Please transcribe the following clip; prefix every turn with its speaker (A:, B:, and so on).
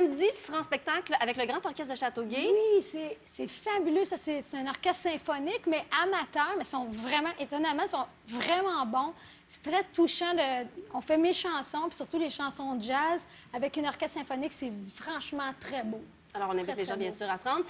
A: samedi, tu seras en spectacle avec le Grand Orchestre de Châteauguay.
B: Oui, c'est fabuleux. Ça, c'est un orchestre symphonique, mais amateur, mais ils sont vraiment, étonnamment, ils sont vraiment bons. C'est très touchant. On fait mes chansons, puis surtout les chansons de jazz avec une orchestre symphonique. C'est franchement très beau.
A: Alors, on invite
B: Très,
A: les gens, bien sûr, à se rendre.